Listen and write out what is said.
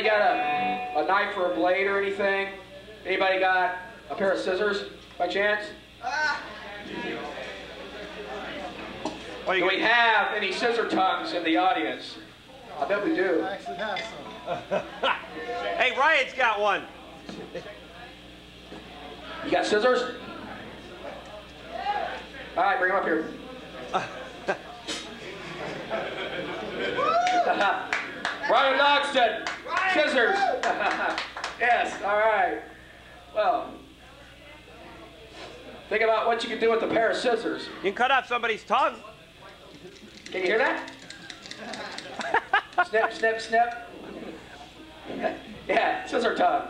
Anybody got a, a knife or a blade or anything? Anybody got a pair of scissors by chance? What Do we have any scissor tongues in the audience? I bet we do. I actually have some. Hey, Riot's got one. You got scissors? All right, bring them up here. Ryan Logston, scissors. yes, all right. Well, think about what you can do with a pair of scissors. You can cut off somebody's tongue. Can you hear that? snip, snip, snip. yeah, scissor tongue.